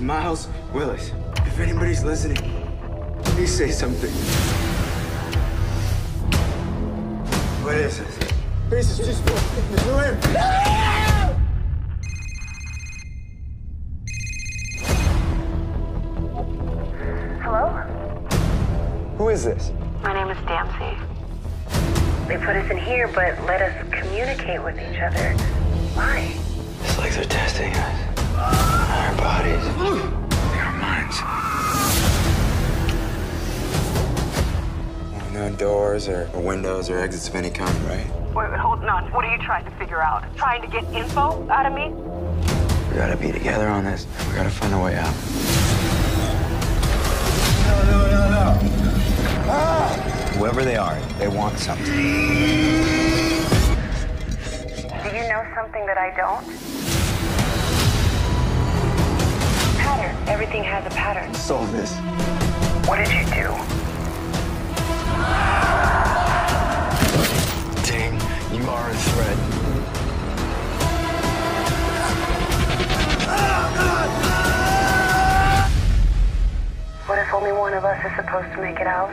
Miles Willis. If anybody's listening, please say something. What is this? Please, it's just it's Lou Hello? Who is this? My name is Dempsey. They put us in here, but let us communicate with each other. Doors or, or windows or exits of any kind, right? Wait, wait, hold on. What are you trying to figure out? Trying to get info out of me? We gotta be together on this. We gotta find a way out. No, no, no, no. Ah! Whoever they are, they want something. Do you know something that I don't? Pattern. Everything has a pattern. Solve this. What did you do? What if only one of us is supposed to make it out?